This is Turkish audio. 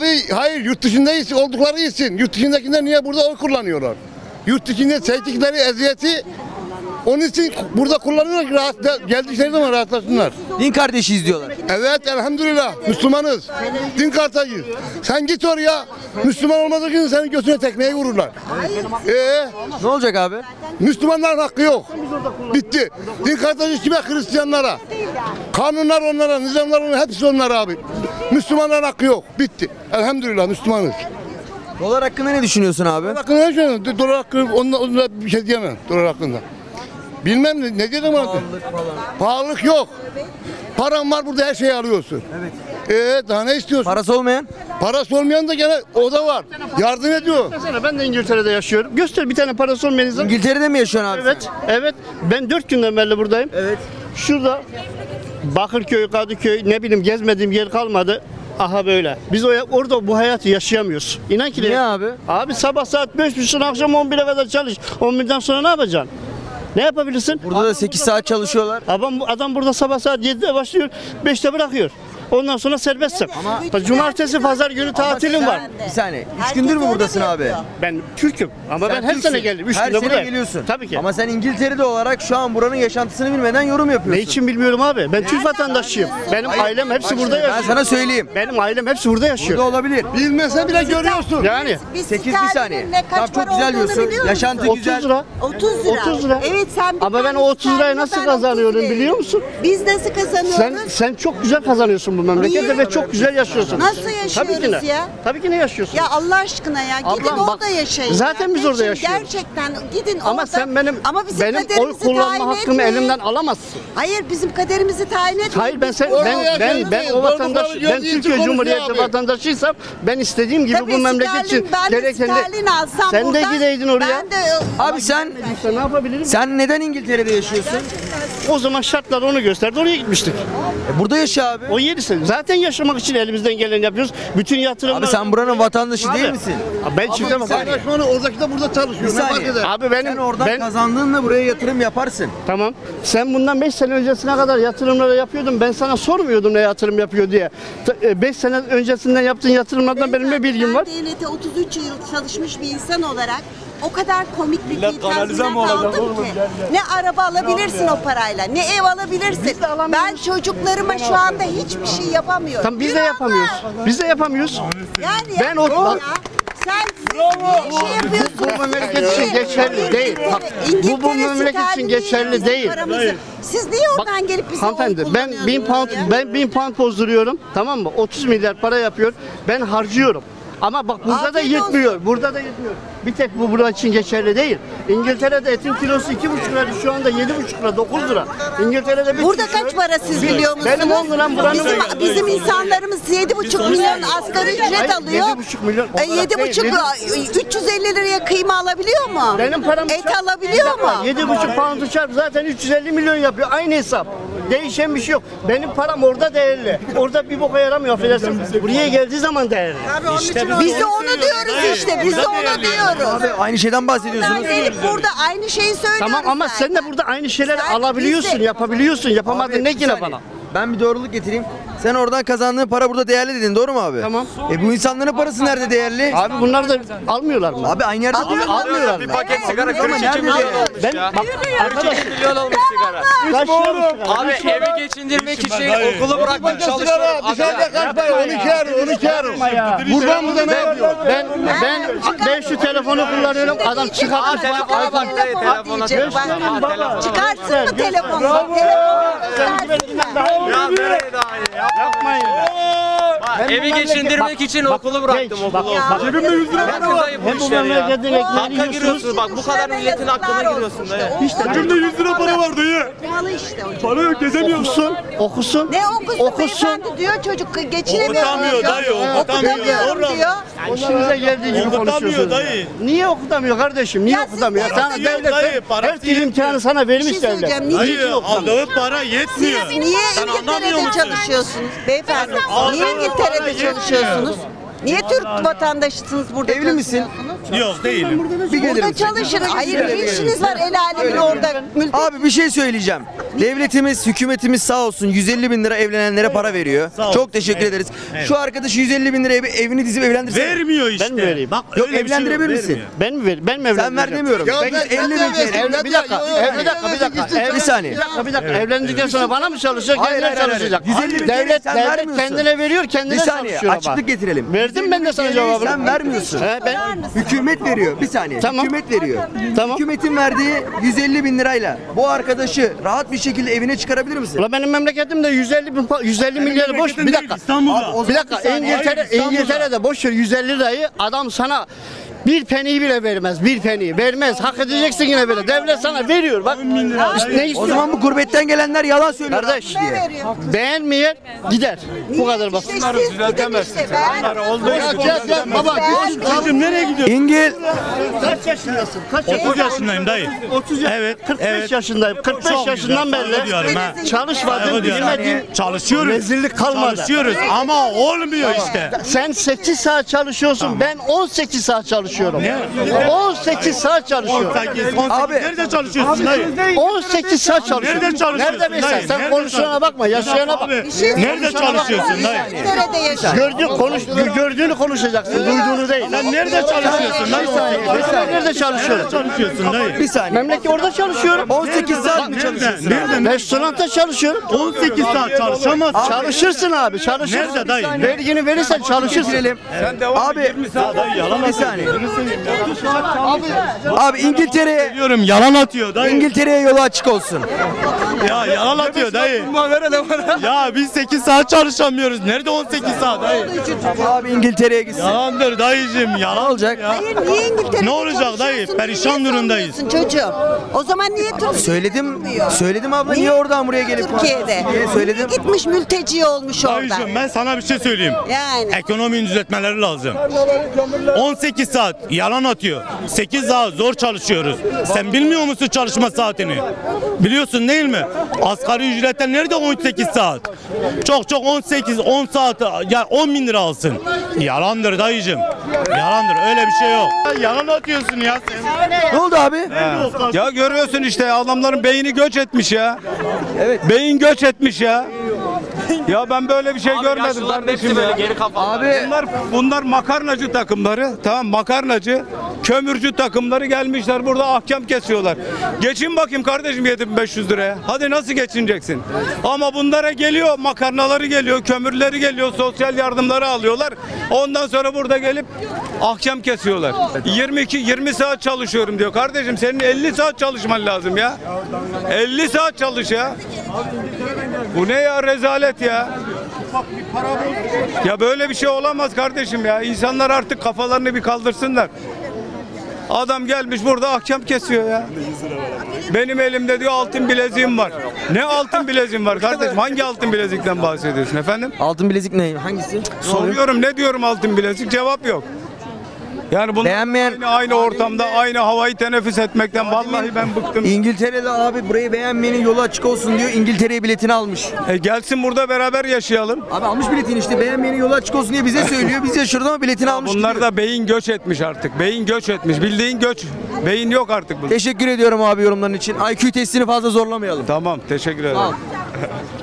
Abi hayır yurt dışında iyisin, oldukları iyisin. Yurt dışındakiler niye burada oy kullanıyorlar? Yurt dışında çektikleri eziyeti onun için burada kullanıyorlar ki rahat, geldikleri zaman rahatlasınlar. Din kardeşiyiz diyorlar. Evet elhamdülillah Müslümanız. Din kartayız. Sen git oraya Müslüman olmadığı için senin götüne tekmeyi vururlar. Ee, Ne olacak abi? Müslümanların hakkı yok. Bitti. Din kartacı kime? Hristiyanlara. Kanunlar onlara, nizamlar onlara, hepsi onlara abi. Müslümanların hakkı yok. Bitti. Elhamdülillah Müslümanız. Dolar hakkında ne düşünüyorsun abi? Dolar hakkında ne söylüyorsun? Dolar hakkı, onunla, onunla bir şey diyemem dolar hakkında. Bilmem ne, ne dedim abi? Pahalılık yok. Paran var burada her şeyi alıyorsun. Evet. Ee, daha ne istiyorsun? Parası olmayan? Parası olmayan da gene o da var. Yardım ediyor. Mesela ben de İngiltere'de yaşıyorum. Göster bir tane parası olmayan insan. İngiltere'de mi yaşıyorsun abi? Evet, evet. Ben dört günden beri buradayım. Evet. Şurada Bakırköy, Kadıköy, ne bileyim gezmediğim yer kalmadı. Aha böyle. Biz o, orada bu hayatı yaşayamıyoruz. İnan ki de- Niye abi? Abi sabah saat 5.30 akşam 11'e kadar çalış. 11'den sonra ne yapacaksın? Ne yapabilirsin? Burada da 8 saat çalışıyorlar. Adam, adam burada sabah saat 7'de başlıyor, 5'te bırakıyor. Ondan sonra serbestsin. Cumartesi, pazar günü tatilim var. Bir saniye. 3 gündür mü buradasın abi? Ben Türk'üm ama ben Sen her Türksün. sene geldim. 3 Her günde sene buradayım. geliyorsun. Tabii ki. Ama sen İngiltere'de olarak şu an buranın yaşantısını bilmeden yorum yapıyorsun. Ne için bilmiyorum abi. Ben Türk vatandaşıyım. Benim ailem hepsi burada Ben yaşıyor. sana söyleyeyim. Benim ailem hepsi burada yaşıyor. Burada olabilir. Bilmese bile görüyorsun. Yani Biz 8 bir saniye. Ne Tamam kaç çok para güzel olduğunu diyorsun. biliyor Yaşantı 30 güzel. lira. 30 lira. 30 lira. Evet sen bir Ama ben tane o 30 lirayı nasıl ben kazanıyorum 30 biliyor musun? Biz nasıl kazanıyoruz? Sen sen çok güzel kazanıyorsun bu memlekette ve çok güzel yaşıyorsunuz. Nasıl yaşıyoruz Tabii ki ne? ya? Tabii ki ne yaşıyorsunuz? Ya Allah aşkına ya gidin Ablam bak, orada yaşayın. Zaten ya. biz orada yaşıyoruz. Gerçekten gidin ama orada. Ama sen benim ama bizim benim oy kullanma hakkımı etmeyin. elimden alamazsın. Hayır bizim kaderimizi tayin etmeyin. Hayır ben sen ben ben, ben, o vatandaş ben Türkiye Cumhuriyeti vatandaşıysam ben istediğim gibi Tabii bu memleket için gerekeni sen de gideydin oraya. Abi sen ne yapabilirim? Sen neden İngiltere'de yaşıyorsun? O zaman şartlar onu gösterdi oraya gitmiştik. E, burada yaşa abi. 17 yaşayacaksın. Zaten yaşamak için elimizden geleni yapıyoruz. Bütün yatırımlar... Abi sen buranın vatandaşı Abi, değil misin? Ben çifte Abi sen başkanı oradaki de burada çalışıyor. Bir saniye. eder? Abi benim... Sen oradan ben, kazandığınla buraya yatırım yaparsın. Tamam. Sen bundan 5 sene öncesine kadar yatırımları yapıyordun. Ben sana sormuyordum ne yatırım yapıyor diye. 5 e, sene öncesinden yaptığın yatırımlardan benim ne bilgim var? Ben devlete 33 yıl çalışmış bir insan olarak o kadar komik bir ikazına kaldım ki. Ne araba alabilirsin o parayla, ne ev alabilirsin. Ben çocuklarıma şu anda hiçbir şey yapamıyorum. Tam biz de yapamıyoruz. Biz de yapamıyoruz. Yani Ben o- ya, sen bir şey yapıyorsun. Bu memleket için geçerli değil. Bak, bu bu memleket için geçerli değil. Siz niye oradan gelip bize Hanımefendi ben 1000 pound ben 1000 pound bozduruyorum. Tamam mı? 30 milyar para yapıyor. Ben harcıyorum. Ama bak burada da Afiyet yetmiyor. Burada da yetmiyor. Bir tek bu burada için geçerli değil. İngiltere'de etin kilosu 2,5 lira şu anda 7,5 lira 9 lira. İngiltere'de bir Burada kaç para siz biliyor musunuz? Benim 10 liram buranın bizim, bizim insanlarımız 7,5 milyon asgari ücret alıyor. 7,5 milyon E, 7,5 değil, 350 liraya kıyma alabiliyor mu? Benim param Et alabiliyor mu? 7,5 pound çarp zaten 350 milyon yapıyor. Aynı hesap. Değişen bir şey yok. Benim param orada değerli. Orada bir boka yaramıyor affedersin. Buraya geldiği zaman değerli. Biz de onu diyoruz işte. Biz de onu diyoruz. Abi aynı şeyden bahsediyorsunuz. Gelip burada aynı şeyi söylüyoruz. Tamam ama zaten. sen de burada aynı şeyleri Sen- alabiliyorsun, biz de- yapabiliyorsun. Yapamadın Abi, ne bir yine saniye. bana? Ben bir doğruluk getireyim. Sen oradan kazandığın para burada değerli dedin doğru mu abi? Tamam. E bu insanların parası nerede değerli? Abi bunlar da almıyorlar mı? Abi aynı yerde duruyor. almıyorlar Bir mı? paket sigara Ama 42 nerede milyon olmuş Ben ya. bak arkadaş 42 milyon olmuş sigara. kaç lira? Abi evi geçindirmek için okulu bıraktım çalışıyorum. Dışarıda kaç para? 12 euro, 12 euro. Buradan burada ne yapıyor? Ben ben ben şu telefonu kullanıyorum. Adam çıkartmış. Telefona bak telefona diyecek bak. bana. Aa, telefona. Çıkarsın mı telefonu? Ya Yapmayın. Bak, Evi geçindirmek için okulu bıraktım Genç, bak, okulu. bak. Cebimde 100 lira Hem- var. Hem bu memleketin ekmeğini Hakka giriyorsunuz bak bu kadar milletin hakkına giriyorsun dayı. Cebimde 100 lira para var dayı. Pahalı işte. Para yok gezemiyorum. Okusun, okusun. Ne okusun, Okusun. beyefendi diyor çocuk geçinemiyor Okutamıyor dayı, okutamıyor. Okutamıyorum diyor. İşinize geldiği gibi Okutamıyor konuşuyorsunuz. dayı. Niye okutamıyor kardeşim? Niye Ya siz okutamıyor? Sana devlet Dayı, parası her türlü imkanı sana Bir vermiş şey devlet. söyleyeceğim. Dayı aldığı para yetmiyor. Siz niye Sen anlamıyor İngiltere'de musun? çalışıyorsunuz? Beyefendi, niye İngiltere'de çalışıyorsunuz? Niye Türk vatandaşısınız burada Evli misin? çalışmıyorsunuz? Yok değilim. Bir gelir Burada çalışın. Hayır ne işiniz var el alemin orada? Mülteci Abi bir şey söyleyeceğim. Devletimiz, hükümetimiz sağ olsun 150 bin lira evlenenlere para veriyor. Sağ olsun. Çok teşekkür Evet. ederiz. Evet. Şu arkadaşı 150 bin liraya bir evini dizip evlendirsene. Vermiyor işte. Ben mi vereyim? Bak, Yok, öyle bir şey evlendirebilir misin? vermiyor. Ben mi ver? Ben mi Sen ver demiyorum. Ya Ben ben- 50 ben bin TL. versin. Evlen- bir dakika, Yok, yok, ev- bir dakika, bir dakika. Evlen- Bir saniye. Bir dakika, bir dakika. Evlendikten sonra bana mı çalışacak, Hayır, kendine hayır, hayır, çalışacak? hayır. 150 bin devlet, sen devlet vermiyorsun. kendine veriyor, kendine Bir saniye çalışıyor ama. açıklık getirelim. Verdim ben de sana 150 bin cevabını. Sen vermiyorsun. He, ben, Hükümet veriyor. Bir saniye. Tamam. Hükümet veriyor. Tamam. Hükümetin verdiği 150 bin lirayla bu arkadaşı rahat bir şekilde evine çıkarabilir misin? Ulan benim memleketimde 150 bin, pa- 150 milyarı boş. Bir değil, dakika. İstanbul'da. Bir dakika. Hayır, İngiltere, İstanbul'da. İngiltere'de boş ver 150 lirayı adam sana bir peniyi bile vermez. Bir peniyi vermez. Hak edeceksin yine böyle. Devlet sana veriyor. Bak ne O istiyor? zaman bu gurbetten gelenler yalan söylüyor. Kardeş beğenmeyen gider. Bu kadar basit. Siz gidin işte. Ben Ya baba. Çocuğum nereye gidiyor? İngil Kaç yaşındasın? Kaç 30 yaşındayım dayı. 30 yaş. Evet, 45 evet. yaşındayım. 45 Çok yaşından güzel, saygı beri çalışmadın, Saygı bilmedin. Çalışıyoruz. Rezillik kalmadı. Çalışıyoruz ama olmuyor işte. Sen 8 saat çalışıyorsun. Ben 18 saat çalışıyorum. 18 saat çalışıyorum. 18, 18. Abi. Nerede çalışıyorsun dayı? 18 saat çalışıyorum. Nerede çalışıyorsun Nerede mesela? dayı? Sen Nerede konuşana bakma, yaşayana bak. Abi, şey nerede çalışıyorsun dayı? İngiltere'de yaşıyorum. Gördüğün konuş, gördüğünü konuşacaksın, duyduğunu değil. Sen nerede çalışıyorsun dayı? Mesela nerede çalışıyorum? Çalışıyorsun dayı. bir saniye. Memleket orada çalışıyorum. 18 saat mi Nerede? çalışıyorsun? Nerede? Restoranda çalışıyorum. 18 saat çalışamazsın. Çalışırsın abi, çalışırsın. Nerede dayı? Vergini verirsen çalışırsın. Getirelim. Abi Yalan bir saniye. Abi İngiltere'ye Diyorum yalan atıyor dayı. İngiltere'ye yolu açık olsun. Ya yalan atıyor dayı. Ya biz 8 saat çalışamıyoruz. Nerede 18 saat dayı? Abi İngiltere'ye gitsin. Yalandır dayıcım Ne yalan. olacak? Ya. Hayır niye İngiltere'de Ne olacak dayı? Perişan Niye durumdayız. Çocuğum. O zaman niye Türkiye'de Söyledim. Söyledim abla niye oradan buraya gelip Türkiye'de? Niye söyledim? Niye gitmiş mülteci olmuş orada? Dayıcım ben sana bir şey söyleyeyim. Yani. Ekonomiyi düzeltmeleri lazım. 18 saat yalan atıyor. 8 saat zor çalışıyoruz. Sen bilmiyor musun çalışma saatini? Biliyorsun değil mi? Asgari ücretten nerede 18 saat? Çok çok 18 10 saat ya 10 bin lira alsın. Yalandır dayıcım. Yalandır öyle bir şey yok. Yalan atıyorsun ya sen. Ne oldu abi? Ya görüyorsun işte adamların beyni göç etmiş ya. Evet. Beyin göç etmiş ya. Ya ben böyle bir şey görmedim Yaşlıların kardeşim hepsi böyle geri kafalı. Abi Bunlar bunlar makarnacı takımları. Tamam makarnacı, kömürcü takımları gelmişler burada ahkam kesiyorlar. Geçin bakayım kardeşim 7500 liraya. Hadi nasıl geçineceksin? Ama bunlara geliyor makarnaları geliyor, kömürleri geliyor, sosyal yardımları alıyorlar. Ondan sonra burada gelip ahkam kesiyorlar. 22 20 saat çalışıyorum diyor. Kardeşim senin 50 saat çalışman lazım ya. 50 saat çalış ya. Bu ne ya rezalet ya. Ya böyle bir şey olamaz kardeşim ya. İnsanlar artık kafalarını bir kaldırsınlar. Adam gelmiş burada ahkam kesiyor ya. Benim elimde diyor altın bileziğim var. Ne altın bileziğim var kardeşim? Hangi altın bilezikten bahsediyorsun efendim? altın bilezik ne? Hangisi? Soruyorum ne diyorum altın bilezik? Cevap yok. Yani bunlar Beğenmeyen- aynı, aynı ortamda aynı havayı teneffüs etmekten vallahi ben bıktım. İngiltere'de abi burayı beğenmeyenin yolu açık olsun diyor. İngiltere'ye biletini almış. E gelsin burada beraber yaşayalım. Abi almış biletini işte beğenmeyenin yolu açık olsun diye bize söylüyor. Biz yaşıyoruz ama biletini almış Bunlar gidiyor. da beyin göç etmiş artık. Beyin göç etmiş. Bildiğin göç. Beyin yok artık burada. Teşekkür ediyorum abi yorumların için. IQ testini fazla zorlamayalım. Tamam teşekkür ederim.